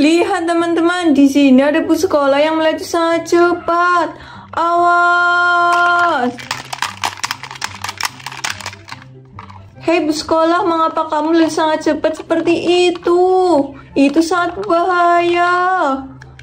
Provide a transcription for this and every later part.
Lihat teman-teman, di sini ada bus sekolah yang melaju sangat cepat. Awas! Hei bus sekolah, mengapa kamu melaju sangat cepat seperti itu? Itu sangat bahaya.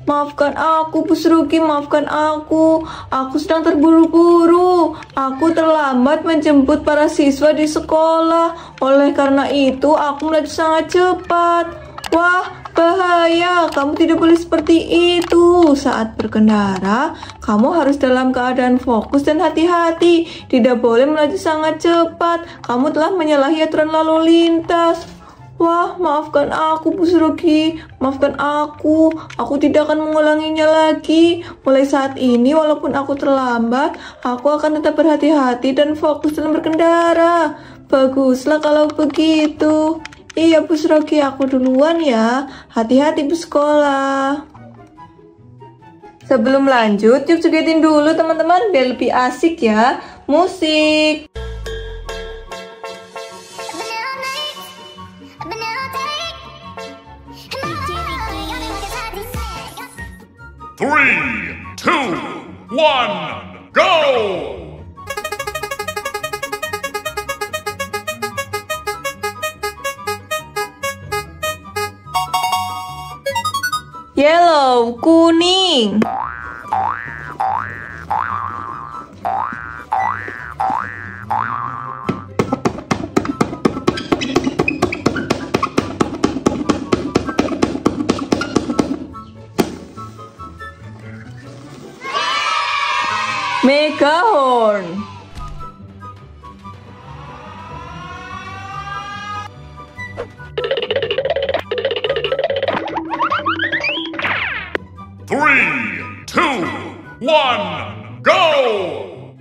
Maafkan aku, Bus Ruki, maafkan aku. Aku sedang terburu-buru. Aku terlambat menjemput para siswa di sekolah. Oleh karena itu, aku melaju sangat cepat. Wah, bahaya. Kamu tidak boleh seperti itu. Saat berkendara, kamu harus dalam keadaan fokus dan hati-hati. Tidak boleh melaju sangat cepat. Kamu telah menyalahi aturan lalu lintas. Wah, maafkan aku, Bu Suruki. Maafkan aku. Aku tidak akan mengulanginya lagi. Mulai saat ini, walaupun aku terlambat, aku akan tetap berhati-hati dan fokus dalam berkendara. Baguslah kalau begitu. Iya, Bu Suruki, aku duluan ya. Hati-hati, Bu Sekolah. Sebelum lanjut, yuk jogetin dulu teman-teman biar lebih asik ya. Musik. Three, two, one, go! Yellow, kuning. Megahorn. Three, two, one, go!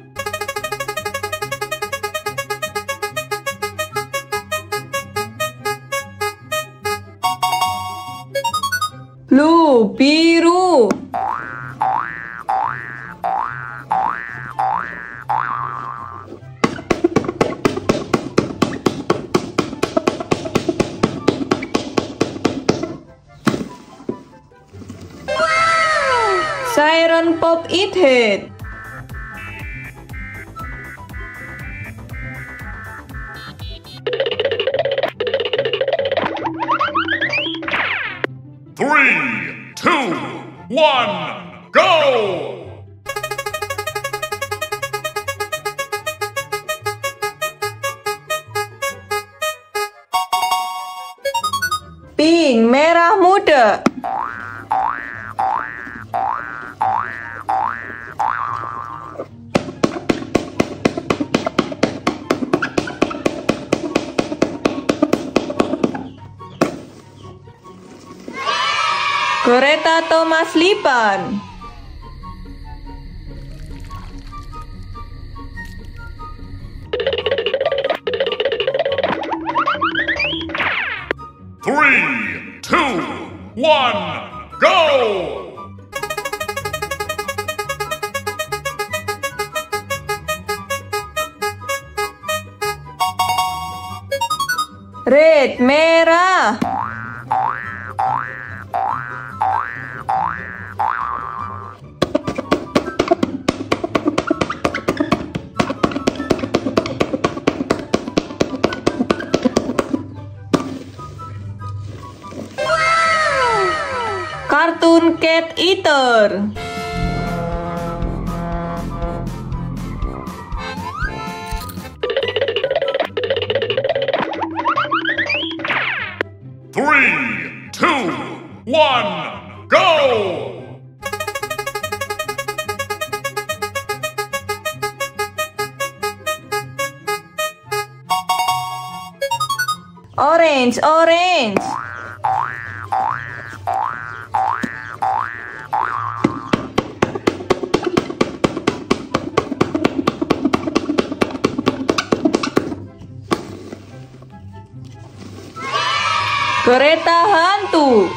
Blue, biru. Siren Pop It Hit. Three, two, one, go! Pink, merah muda. Kereta Thomas Lipan. Three, two, one, go! Red, merah. Kartun Cat Eater. Three, two, one, go! Orange, orange. Kereta hantu.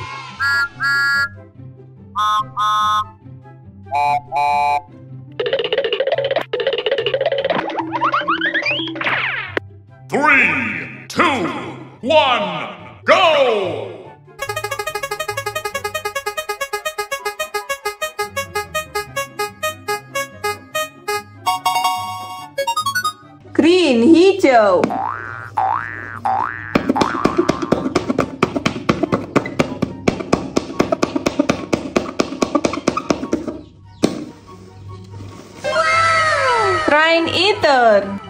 Three, two, one, go! Green hijau. Wow. Train eater.